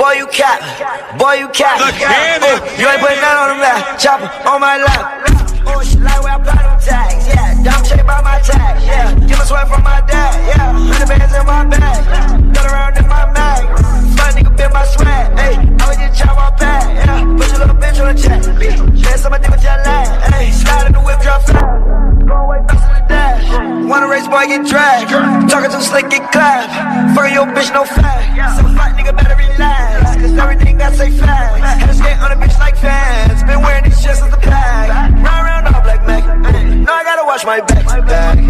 Boy, you cap. Boy, you cap. The cannon. Oh, you ain't putting that on the map. Chopper on my lap. Oh, she like where I apply them tags. Yeah, dumb shit by my tags. Yeah, give a sweat from my dad. Yeah, hundred bands in my bag. Gun around in my mag. Fun nigga been my swag. Hey, I was just chop my pad. Yeah, put your little bitch on the check. Dance on my dick with your lag. Hey, slide in the whip, drop fast. Go away, fast in the dash. Wanna race, boy, get dragged. Talking too slick, get clapped. Fucking your bitch, no watch my back. back.